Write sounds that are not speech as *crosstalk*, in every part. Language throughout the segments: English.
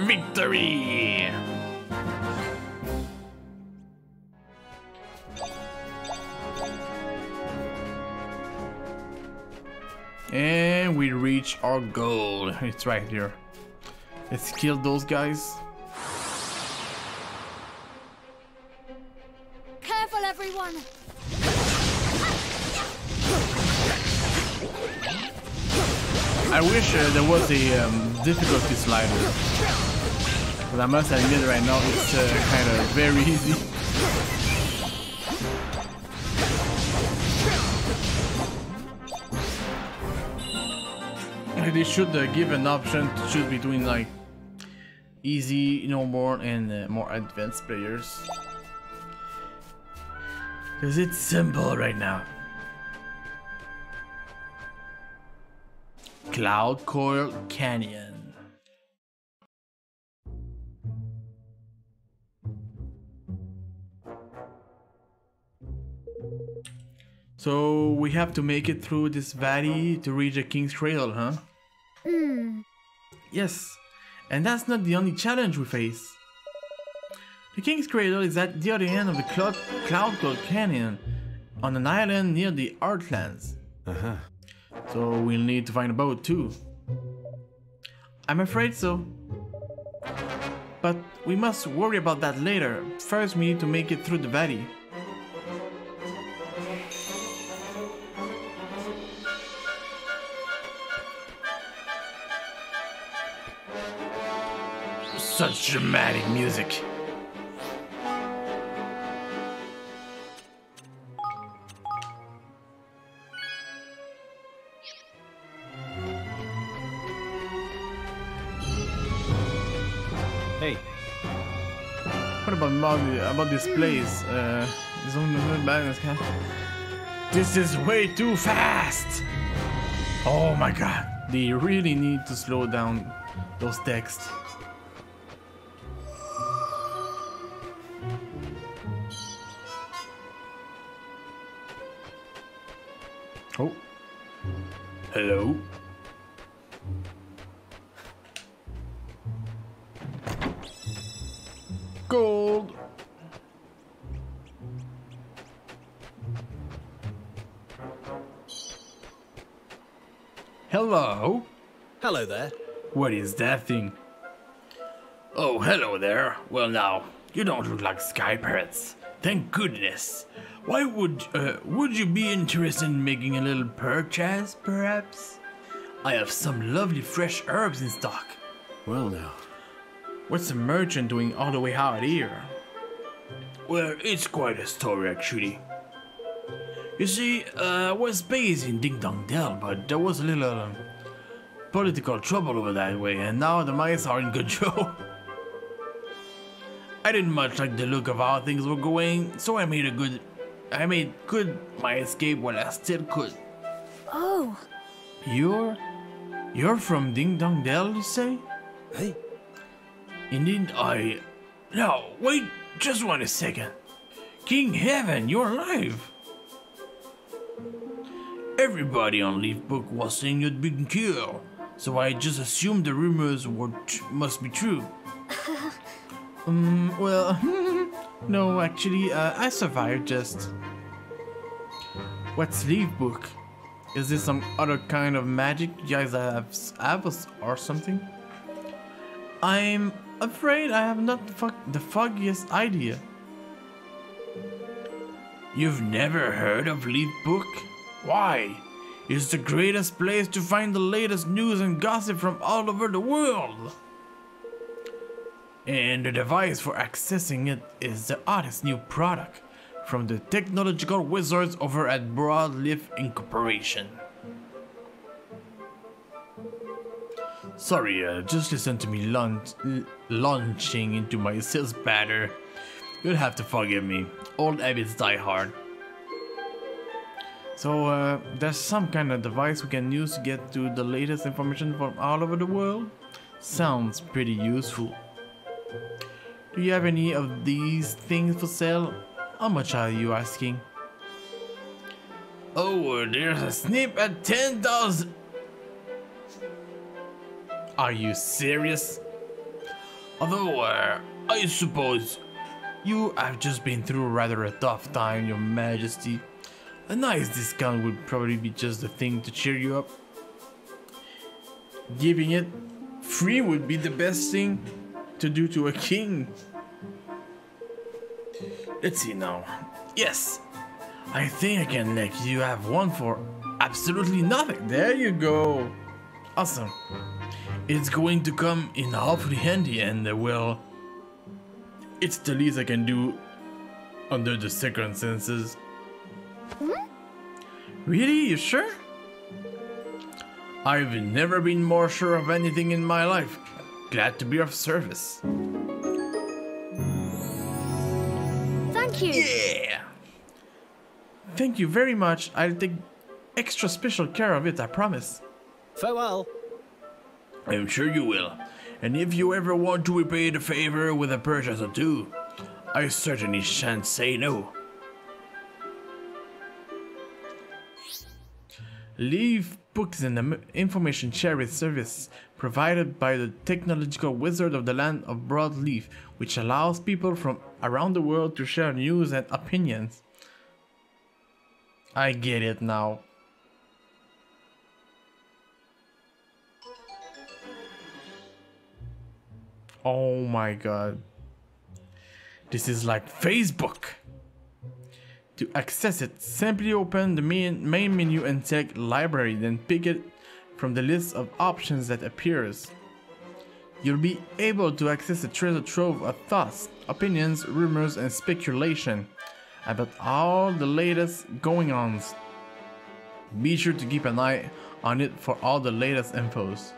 Victory! And we reach our goal. It's right here. Let's kill those guys. Careful, everyone! I wish uh, there was a um, difficulty slider. But I must admit right now it's uh, kind of very easy. They should uh, give an option to choose between like easy, normal, and uh, more advanced players. Cause it's simple right now. Cloud Coil Canyon. So we have to make it through this valley to reach the King's Cradle, huh? Hmm. Yes, and that's not the only challenge we face. The King's Cradle is at the other end of the Cloud, Cloud Coil Canyon, on an island near the Heartlands. Uh-huh. So we'll need to find a boat too. I'm afraid so. But we must worry about that later. First we need to make it through the valley. Such dramatic music. Hey, What about about this place? Uh. This is way too fast. Oh my god! They really need to slow down those texts. Oh. Hello. Gold. Hello. hello there. What is that thing? Oh, hello there. Well, now you don't look like sky pirates. Thank goodness. Why would uh, would you be interested in making a little purchase, perhaps? I have some lovely fresh herbs in stock. Well now, What's the merchant doing all the way out here? Well, it's quite a story actually. You see, uh, I was based in Ding Dong Dell, but there was a little um, political trouble over that way, and now the mice are in control. *laughs* I didn't much like the look of how things were going, so I made a good, I made good my escape while I still could. Oh, You're, you're from Ding Dong Dell, you say? hey, Indeed, I. No, wait, just one second. King Heaven, you're alive! Everybody on Leafbook was saying you'd been killed, so I just assumed the rumors were t- must be true. Um, well, *laughs* no, actually, uh, I survived just. what What's Leafbook? Is this some other kind of magic you guys have, or something? I'm afraid I have not the foggiest idea. You've never heard of Leaf Book? Why? It's the greatest place to find the latest news and gossip from all over the world. And the device for accessing it is the hottest new product from the technological wizards over at Broadleaf Incorporation. Sorry, uh, just listen to me launch, launching into my sales batter. You'll have to forgive me. Old habits die hard. So, uh, there's some kind of device we can use to get to the latest information from all over the world? Sounds pretty useful. Do you have any of these things for sale? How much are you asking? Oh, there's a snip at ten 10,000. Are you serious? Although, uh, I suppose you have just been through rather a tough time, Your Majesty. A nice discount would probably be just the thing to cheer you up. Giving it free would be the best thing to do to a king. Let's see now. Yes, I think I can let you have one for absolutely nothing. There you go. Awesome. It's going to come in awfully handy and uh, well, it's the least I can do under the circumstances. Really? You sure? I've never been more sure of anything in my life. Glad to be of service. Thank you. Yeah! Thank you very much. I'll take extra special care of it, I promise. Farewell. I'm sure you will. And if you ever want to repay the favor with a purchase or two, I certainly shan't say no. Leave books and information sharing service provided by the technological wizard of the land of Broadleaf, which allows people from around the world to share news and opinions. I get it now. Oh my god. This is like Facebook. To access it, simply open the main, main menu and select library, then pick it from the list of options that appears. You'll be able to access a treasure trove of thoughts, opinions, rumors, and speculation about all the latest going ons. Be sure to keep an eye on it for all the latest infos.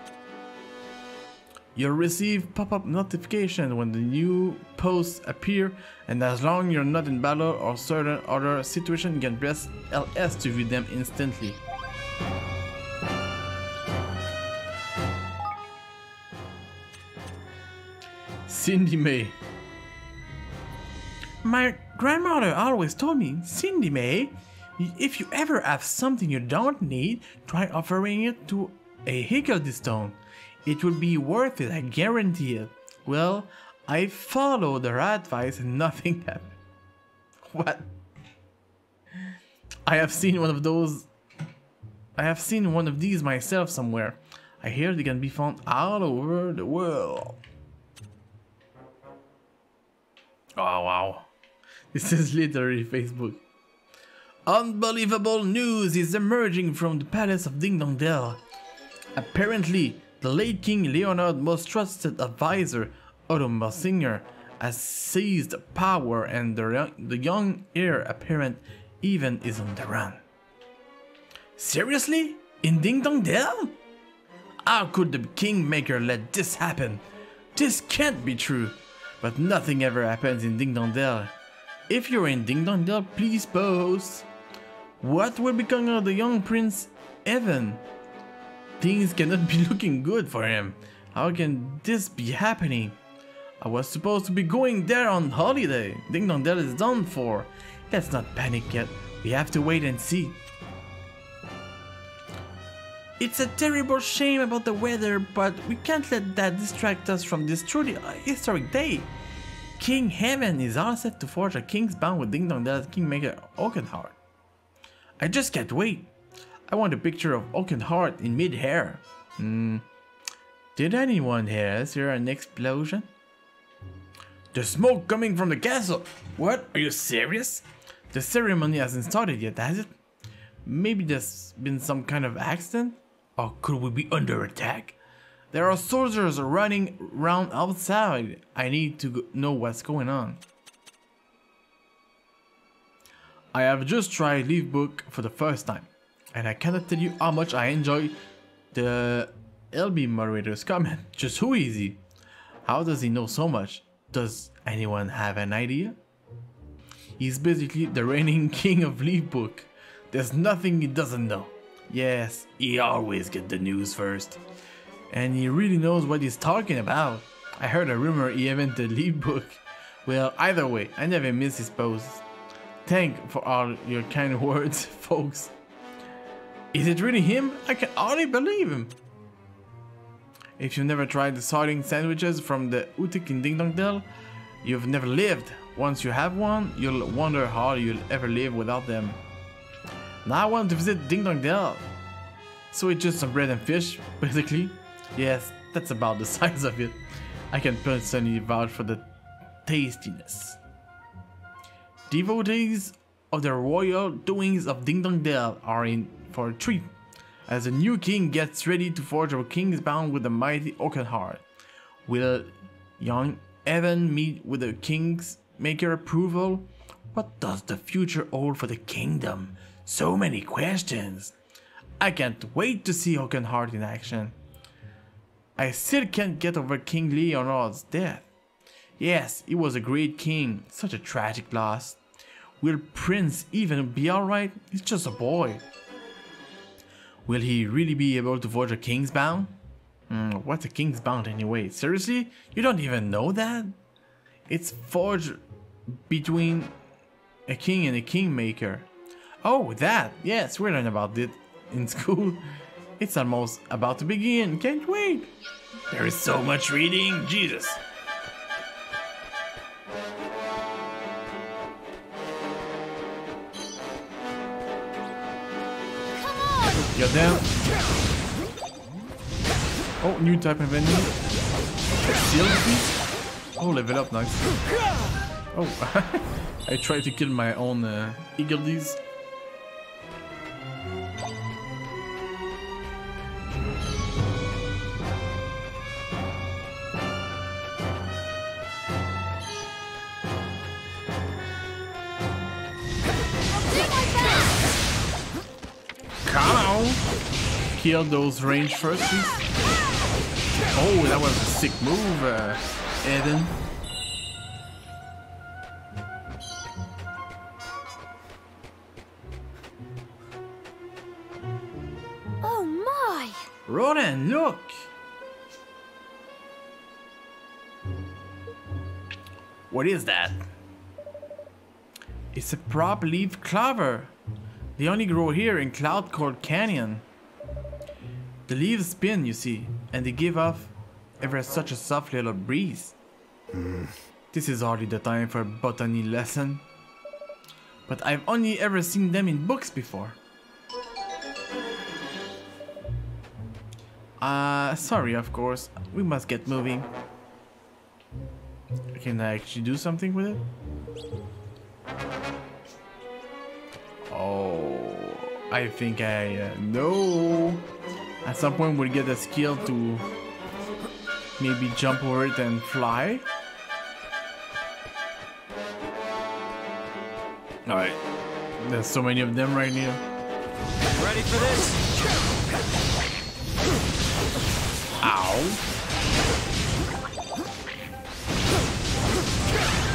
You'll receive pop-up notification when the new posts appear and as long you're not in battle or certain other situation you can press LS to view them instantly. Cindy May My grandmother always told me, Cindy May, if you ever have something you don't need, try offering it to a Higgledy Stone. It will be worth it, I guarantee it. Well, I followed her advice and *laughs* nothing happened. What? I have seen one of those. I have seen one of these myself somewhere. I hear they can be found all over the world. Oh wow. This is literally Facebook. Unbelievable news is emerging from the palace of Ding Dong Dell. Apparently, the late King Leonard's most trusted advisor, Otto Mausinger, has seized power and the, young- the young heir apparent Evan is on the run. Seriously? In Ding Dong Dell? How could the Kingmaker let this happen? This can't be true. But nothing ever happens in Ding Dong Dell. If you're in Ding Dong Dell, please post. What will become of the young Prince Evan? Things cannot be *laughs* looking good for him. How can this be happening? I was supposed to be going there on holiday. Ding Dong Dell is done for. Let's not panic yet. We have to wait and see. It's a terrible shame about the weather, but we can't let that distract us from this truly historic day. King Heaven is all set to forge a king's bond with Ding Dong Dell's Kingmaker Oakenheart. I just can't wait. I want a picture of Oakenheart in mid-air. Hmm. Did anyone hear an explosion? The smoke coming from the castle! What? Are you serious? The ceremony hasn't started yet, has it? Maybe there's been some kind of accident? Or could we be under attack? There are soldiers running around outside. I need to know what's going on. I have just tried Leafbook for the first time, and I cannot tell you how much I enjoy the LB moderator's comment. *laughs* Just who is he? How does he know so much? Does anyone have an idea? He's basically the reigning *laughs* king of Leaf. There's nothing he doesn't know. Yes, he always get the news first. And he really knows what he's talking about. I heard a rumor he invented Leafbook. Well, either way, I never miss his posts. Thank for all your kind *laughs* words, folks. Is it really him? I can hardly believe him. If you've never tried the sardine sandwiches from the Utik in Ding Dong Dell, you've never lived. Once you have one, you'll wonder how you'll ever live without them. Now I want to visit Ding Dong Dell. So it's just some bread and fish, *laughs* basically. Yes, that's about the *laughs* size of it. I can personally vouch for the tastiness. Devotees of the royal doings of Ding Dong Dell are in for a treat as the new king gets ready to forge a king's bound with the mighty Oakenheart. Will young Evan meet with the king's maker approval? What does the future hold for the kingdom? So many questions. I can't wait to see Oakenheart in action. I still can't get over King Leonard's death. Yes, he was a great king, such a tragic loss. Will Prince Evan be alright? He's just a boy. Will he really be able to forge a King's Bound? Mm, what's a King's Bound anyway? Seriously? You don't even know that? It's forged between a king and a kingmaker. Oh, that! Yes, we learned about it in school. It's almost about to begin. Can't wait. There is so much reading. Jesus. You're down. Oh, new type of enemy. Shield piece? Oh, level up, nice. Oh, *laughs* I tried to kill my own uh, eagles. Do Kill those range first, please. Oh, that was a sick move, uh, Eden. Oh my! Roland, look! What is that? It's a prop leaf clover. They only grow here in Cloud Coil Canyon. The leaves spin, you see, and they give off ever such a soft little breeze. This is hardly the time for a botany lesson. But I've only ever seen them in books before. Uh, sorry, of course. We must get moving. Can I actually do something with it? Oh, I think I uh, know. At some point, we'll get a skill to maybe jump over it and fly. Alright. There's so many of them right here. Ready for this? Ow.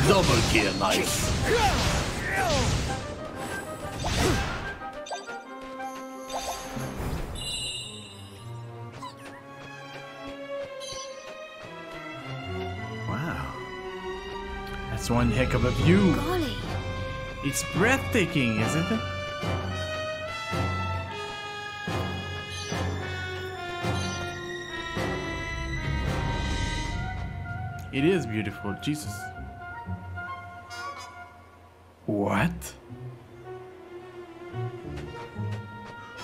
Double kill, nice. That's one heck of a view. Golly! It's breathtaking, isn't it? It is beautiful, Jesus. What?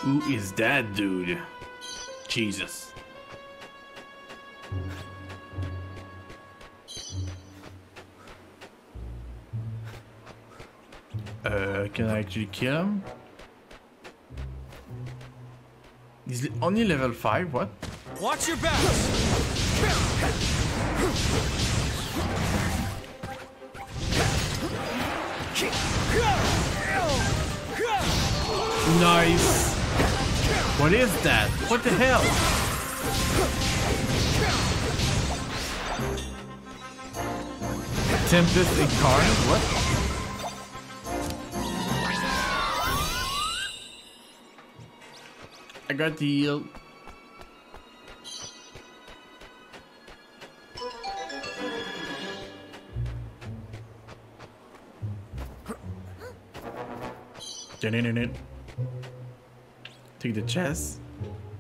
Who is that dude? Jesus. Uh, can I actually kill him? He's only level 5, what? Watch your back! Nice! What is that? What the hell? Tempest Incarnate? What? Got the uh, yield. Take the chest.